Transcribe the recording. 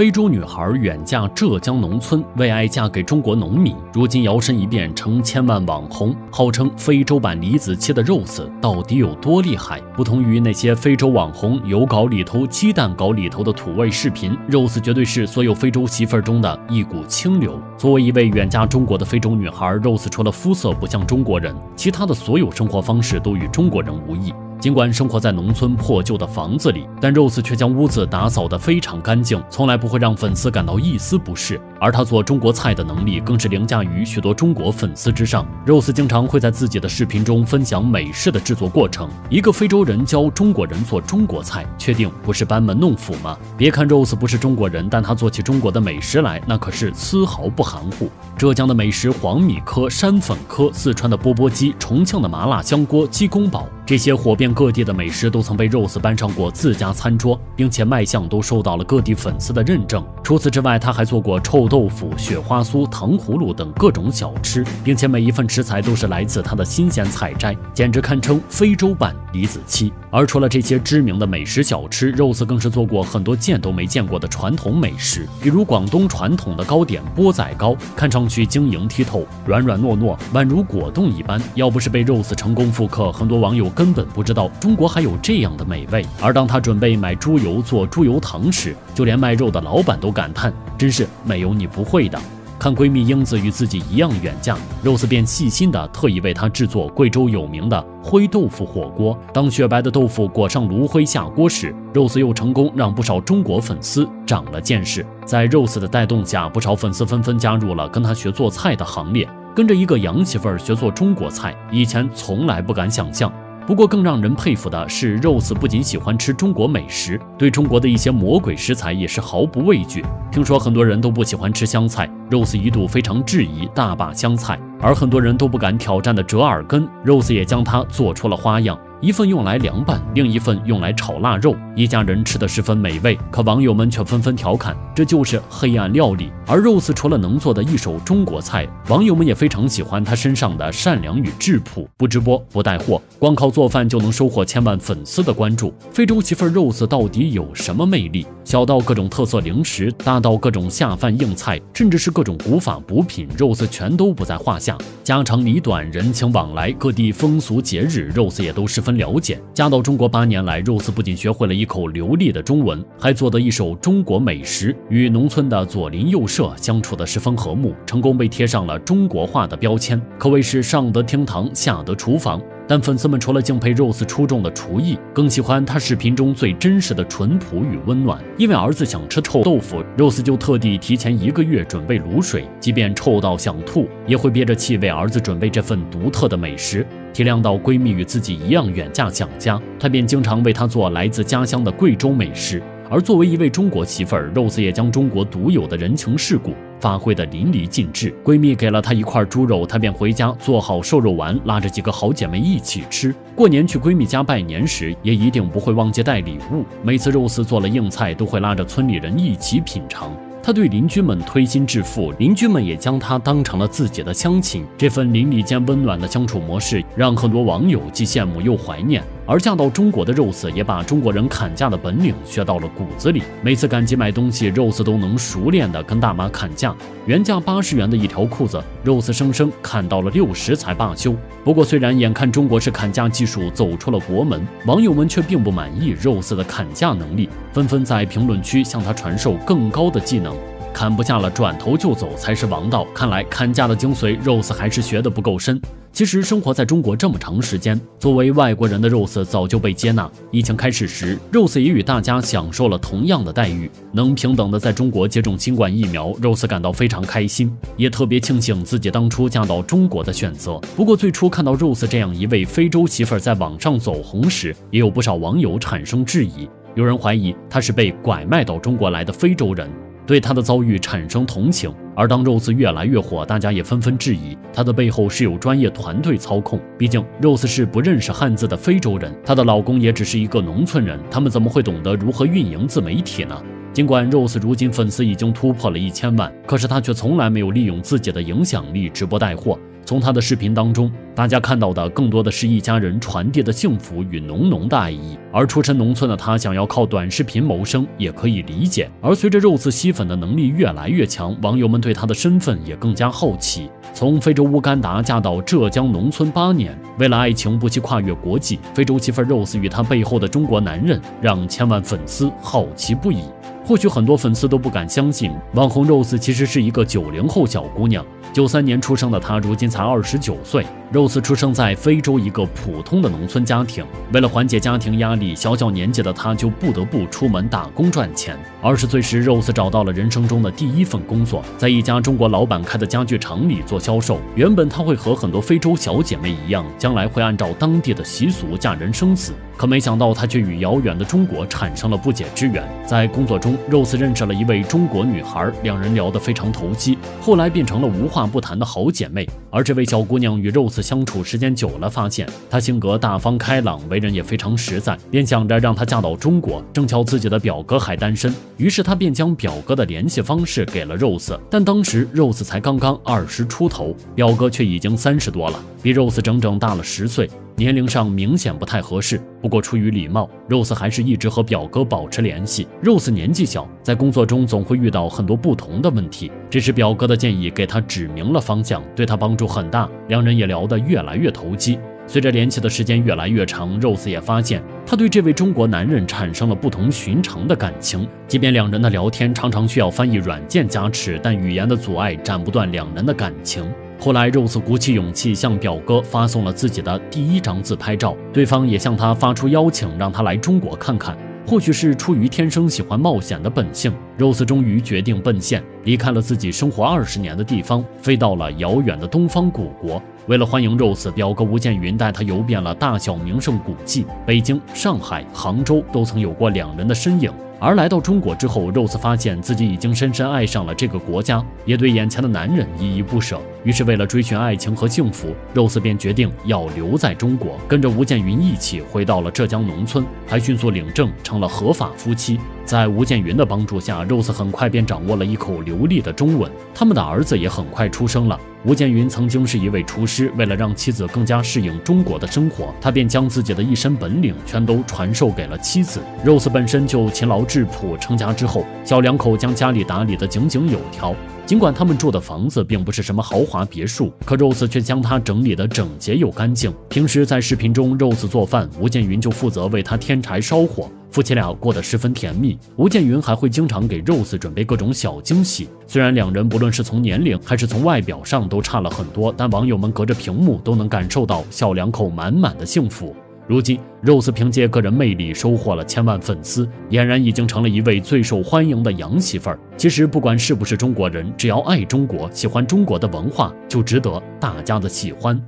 非洲女孩远嫁浙江农村，为爱嫁给中国农民，如今摇身一变成千万网红，号称非洲版李子柒的 Rose 到底有多厉害？不同于那些非洲网红油搞里头、鸡蛋搞里头的土味视频，Rose 绝对是所有非洲媳妇儿中的一股清流。作为一位远嫁中国的非洲女孩，Rose 除了肤色不像中国人，其他的所有生活方式都与中国人无异。尽管生活在农村破旧的房子里，但 Rose 却将屋子打扫得非常干净，从来不会让粉丝感到一丝不适。而他做中国菜的能力更是凌驾于许多中国粉丝之上。Rose 经常会在自己的视频中分享美式的制作过程。一个非洲人教中国人做中国菜，确定不是班门弄斧吗？别看 Rose 不是中国人，但他做起中国的美食来，那可是丝毫不含糊。浙江的美食黄米科、山粉科，四川的钵钵鸡，重庆的麻辣香锅、鸡公煲。这些火遍各地的美食都曾被 Rose 搬上过自家餐桌，并且卖相都受到了各地粉丝的认证。除此之外，他还做过臭豆腐、雪花酥、糖葫芦等各种小吃，并且每一份食材都是来自他的新鲜采摘，简直堪称非洲版李子柒。而除了这些知名的美食小吃，Rose 更是做过很多见都没见过的传统美食，比如广东传统的糕点钵仔糕，看上去晶莹剔透、软软糯糯，宛如果冻一般。要不是被 Rose 成功复刻，很多网友。根本不知道中国还有这样的美味。而当他准备买猪油做猪油糖时，就连卖肉的老板都感叹：“真是没有你不会的。”看闺蜜英子与自己一样远嫁，Rose 便细心的特意为她制作贵州有名的灰豆腐火锅。当雪白的豆腐裹上炉灰下锅时，Rose 又成功让不少中国粉丝长了见识。在 Rose 的带动下，不少粉丝纷纷加入了跟她学做菜的行列，跟着一个洋媳妇儿学做中国菜，以前从来不敢想象。不过更让人佩服的是，Rose 不仅喜欢吃中国美食，对中国的一些魔鬼食材也是毫不畏惧。听说很多人都不喜欢吃香菜，Rose 一度非常质疑大把香菜，而很多人都不敢挑战的折耳根，Rose 也将它做出了花样。一份用来凉拌，另一份用来炒腊肉，一家人吃的十分美味。可网友们却纷纷调侃，这就是黑暗料理。而 Rose 除了能做的一手中国菜，网友们也非常喜欢她身上的善良与质朴。不直播不带货，光靠做饭就能收获千万粉丝的关注。非洲媳妇 Rose 到底有什么魅力？小到各种特色零食，大到各种下饭硬菜，甚至是各种古法补品，Rose 全都不在话下。家长里短，人情往来，各地风俗节日，Rose 也都十分。了解嫁到中国八年来，Rose 不仅学会了一口流利的中文，还做得一手中国美食，与农村的左邻右舍相处得十分和睦，成功被贴上了中国化的标签，可谓是上得厅堂，下得厨房。但粉丝们除了敬佩 Rose 出众的厨艺，更喜欢她视频中最真实的淳朴与温暖。因为儿子想吃臭豆腐，Rose 就特地提前一个月准备卤水，即便臭到想吐，也会憋着气为儿子准备这份独特的美食。体谅到闺蜜与自己一样远嫁蒋家，她便经常为她做来自家乡的贵州美食。而作为一位中国媳妇儿，Rose 也将中国独有的人情世故。发挥的淋漓尽致。闺蜜给了她一块猪肉，她便回家做好瘦肉丸，拉着几个好姐妹一起吃。过年去闺蜜家拜年时，也一定不会忘记带礼物。每次肉丝做了硬菜，都会拉着村里人一起品尝。她对邻居们推心置腹，邻居们也将她当成了自己的乡亲。这份邻里间温暖的相处模式，让很多网友既羡慕又怀念。而嫁到中国的 Rose 也把中国人砍价的本领学到了骨子里。每次赶集买东西，Rose 都能熟练的跟大妈砍价。原价八十元的一条裤子，Rose 生生砍到了六十才罢休。不过，虽然眼看中国式砍价技术走出了国门，网友们却并不满意 Rose 的砍价能力，纷纷在评论区向他传授更高的技能。砍不下了，转头就走才是王道。看来砍价的精髓，Rose 还是学得不够深。其实生活在中国这么长时间，作为外国人的 Rose 早就被接纳。疫情开始时，Rose 也与大家享受了同样的待遇，能平等的在中国接种新冠疫苗，Rose 感到非常开心，也特别庆幸自己当初嫁到中国的选择。不过最初看到 Rose 这样一位非洲媳妇在网上走红时，也有不少网友产生质疑，有人怀疑她是被拐卖到中国来的非洲人。对她的遭遇产生同情，而当 Rose 越来越火，大家也纷纷质疑她的背后是有专业团队操控。毕竟 Rose 是不认识汉字的非洲人，她的老公也只是一个农村人，他们怎么会懂得如何运营自媒体呢？尽管 Rose 如今粉丝已经突破了一千万，可是她却从来没有利用自己的影响力直播带货。从他的视频当中，大家看到的更多的是一家人传递的幸福与浓浓的爱意。而出身农村的他，想要靠短视频谋生，也可以理解。而随着肉丝吸粉的能力越来越强，网友们对他的身份也更加好奇。从非洲乌干达嫁到浙江农村八年，为了爱情不惜跨越国际，非洲媳妇肉丝与他背后的中国男人，让千万粉丝好奇不已。或许很多粉丝都不敢相信，网红 Rose 其实是一个九零后小姑娘。九三年出生的她，如今才二十九岁。Rose 出生在非洲一个普通的农村家庭，为了缓解家庭压力，小小年纪的她就不得不出门打工赚钱。二十岁时，Rose 找到了人生中的第一份工作，在一家中国老板开的家具厂里做销售。原本她会和很多非洲小姐妹一样，将来会按照当地的习俗嫁人生子。可没想到，她却与遥远的中国产生了不解之缘。在工作中，Rose 认识了一位中国女孩，两人聊得非常投机，后来变成了无话不谈的好姐妹。而这位小姑娘与 Rose 相处时间久了，发现她性格大方开朗，为人也非常实在，便想着让她嫁到中国。正巧自己的表哥还单身，于是她便将表哥的联系方式给了 Rose。但当时 Rose 才刚刚二十出头，表哥却已经三十多了，比 Rose 整整大了十岁。年龄上明显不太合适，不过出于礼貌，Rose 还是一直和表哥保持联系。Rose 年纪小，在工作中总会遇到很多不同的问题，这时表哥的建议给他指明了方向，对他帮助很大。两人也聊得越来越投机。随着联系的时间越来越长，Rose 也发现他对这位中国男人产生了不同寻常的感情。即便两人的聊天常常需要翻译软件加持，但语言的阻碍斩不断两人的感情。后来，Rose 鼓起勇气向表哥发送了自己的第一张自拍照，对方也向他发出邀请，让他来中国看看。或许是出于天生喜欢冒险的本性，Rose 终于决定奔现，离开了自己生活二十年的地方，飞到了遥远的东方古国。为了欢迎 Rose，表哥吴建云带他游遍了大小名胜古迹，北京、上海、杭州都曾有过两人的身影。而来到中国之后，Rose 发现自己已经深深爱上了这个国家，也对眼前的男人依依不舍。于是，为了追寻爱情和幸福，Rose 便决定要留在中国，跟着吴建云一起回到了浙江农村，还迅速领证成了合法夫妻。在吴建云的帮助下，Rose 很快便掌握了一口流利的中文，他们的儿子也很快出生了。吴建云曾经是一位厨师，为了让妻子更加适应中国的生活，他便将自己的一身本领全都传授给了妻子。Rose 本身就勤劳质朴，成家之后，小两口将家里打理得井井有条。尽管他们住的房子并不是什么豪华别墅，可 Rose 却将它整理得整洁又干净。平时在视频中，Rose 做饭，吴建云就负责为她添柴烧火，夫妻俩过得十分甜蜜。吴建云还会经常给 Rose 准备各种小惊喜。虽然两人不论是从年龄还是从外表上都差了很多，但网友们隔着屏幕都能感受到小两口满满的幸福。如今，Rose 凭借个人魅力收获了千万粉丝，俨然已经成了一位最受欢迎的洋媳妇儿。其实，不管是不是中国人，只要爱中国、喜欢中国的文化，就值得大家的喜欢。